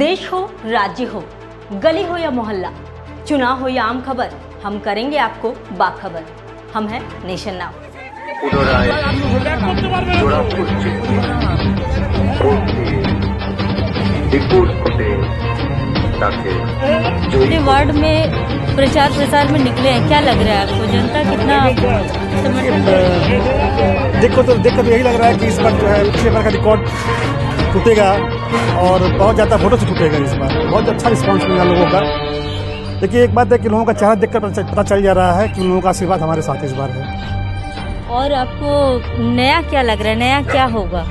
देश हो राज्य हो गली हो या मोहल्ला चुनाव हो या आम खबर हम करेंगे आपको बाखबर हम हैं नेशन नाव पूरे वार्ड में प्रचार प्रसार में निकले हैं क्या लग रहा है आपको? जनता कितना समर्थन देखो तो देखो तो यही लग रहा है कि इस बार जो है पिछले बार का रिकॉर्ड टूटेगा और बहुत ज़्यादा वोटों से टूटेगा इस बार। बहुत अच्छा रिस्पांस मिला लोगों का। देखिए एक बात है कि लोगों का चेहरा देखकर पता चल जा रहा है कि लोगों का आशीर्वाद हमारे साथ इस बार है। और आपको नया क्या लग रहा है? नया क्या होगा?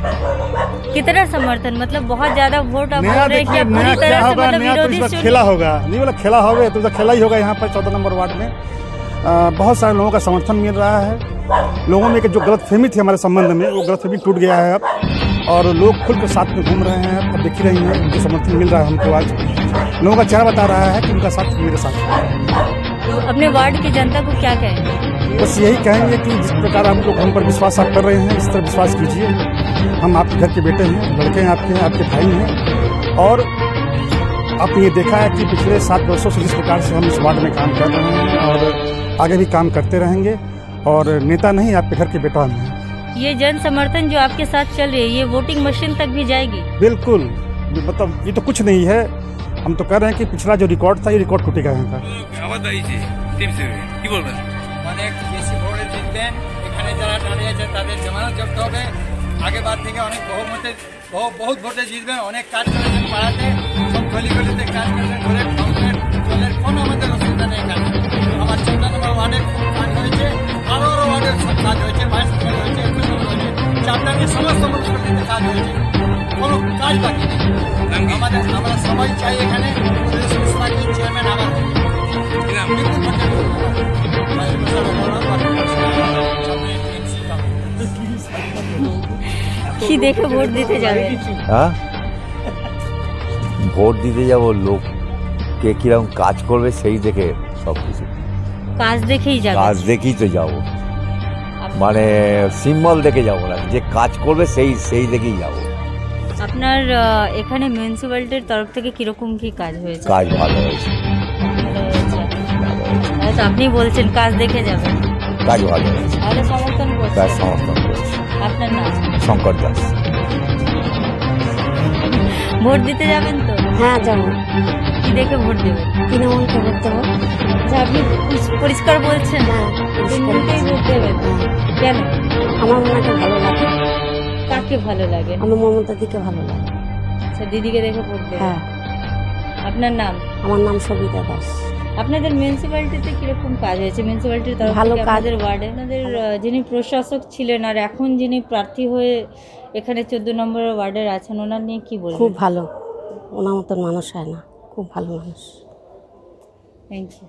कितना समर्थन? मतलब बहुत ज़्यादा वोट आप नया रहे पूरी तरह से मतलब नया तो विरोधी खेला होगा। नहीं बोला खेला होगा तो, तो खेला ही होगा यहाँ पर चौदह नंबर वार्ड में। आ, बहुत सारे लोगों का समर्थन मिल रहा है। लोगों में एक जो गलत फहमी थी हमारे संबंध में वो गलत फहमी टूट गया है अब। और लोग खुल कर साथ में घूम रहे हैं अब देख ही रही हैं उनको समर्थन मिल रहा है हमको आज। लोगों का चेहरा बता रहा है कि उनका साथ मेरे साथ है। तो अपने वार्ड की जनता को क्या कहेंगे? बस यही कहेंगे कि जिस प्रकार हम लोग हम पर विश्वास आप कर रहे हैं इस तरह विश्वास कीजिए। हम आपके घर के बेटे हैं लड़के हैं आपके हैं आपके भाई हैं। और आपने ये देखा है कि पिछले सात वर्षों से जिस प्रकार से हम इस वार्ड में काम कर रहे हैं और आगे भी काम करते रहेंगे। और नेता नहीं आपके घर के बेटा हम हैं। ये जन समर्थन जो आपके साथ चल रही है ये वोटिंग मशीन तक भी जाएगी बिल्कुल मतलब ये तो कुछ नहीं है हम तो कह रहे हैं कि पिछला जो रिकॉर्ड था ये रिकॉर्ड टूटेगा यहाँ का আবার দাঁড়িয়েছে টিম সিবি কি বলবেন অনেক বেশি ভোটে জিতবেন এখানে যারা দাঁড়িয়ে আছে তাদের জামানত জব্দ হবে আগেবার থেকে অনেক বহুমতে বহু বহুত ভোটে জিতবেন অনেক কাজ করেছেন পাড়াতে সব গলি গলিতে কাজ করেছেন ঘরের আমরা সবাই চাই এখানে চেয়ারম্যান কি দেখে ভোট দিতে যাবে? হ্যাঁ? ভোট দিতে যাব লোক। কে কীরকম কাজ করবে সেই দেখে সব কিছু কাজ দেখেই যাবে। কাজ দেখেই তো যাব। মানে সিম্বল দেখে যাব না। যে কাজ করবে সেই সেই দেখেই যাব। আপনার এখানে মিউনিসিপ্যালিটির তরফ থেকে কীরকম কি কাজ হয়েছে? কাজ ভালো হয়েছে। তো আপনি বলছেন কাজ দেখে যাবেন। কাজ ভালো হয়েছে। তাহলে সমর্থন কাজ সমর্থন করেছে। আপনার নাম? শঙ্কর দাস। ভোট দিতে যাবেন তো? হ্যাঁ যাব। কি দেখে ভোট দেবেন? তৃণমূলকে ভোট দেবো? আচ্ছা আপনি পরিষ্কার বলছেন। হ্যাঁ তৃণমূলকেই ভোট দেবেন। কেন? আমার ওনাকে ভালো লাগে। কাকে ভালো লাগে? আমার মমতা দিকে ভালো লাগে। আচ্ছা দিদিকে দেখে দেবেন হ্যাঁ। আপনার নাম? আমার নাম সবিতা দাস। আপনাদের মিউনিসিপ্যালিটিতে কীরকম কাজ হয়েছে? মিউনিসিপ্যালিটির তরফ ভালো কাজের ওয়ার্ডে আপনাদের যিনি প্রশাসক ছিলেন আর এখন যিনি প্রার্থী হয়ে এখানে চোদ্দ নম্বর ওয়ার্ডের আছেন ওনার নিয়ে কি বলবেন? খুব ভালো। ওনার মতন মানুষ হয় না। খুব ভালো মানুষ। Thank you